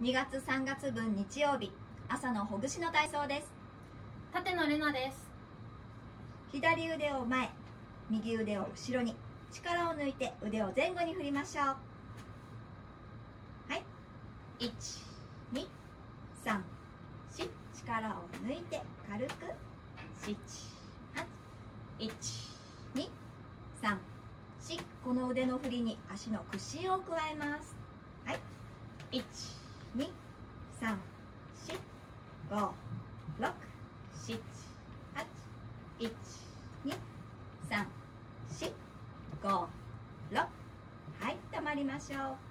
2月3月分日曜日朝のほぐしの体操です。縦野レナです。左腕を前右腕を後ろに力を抜いて腕を前後に振りましょう。はい。123力を抜いて軽く。78123この腕の振りに足の屈伸を加えます。はい。1二、三、四、五、六、七、八、一、二、三、四、五、六はい止まりましょう。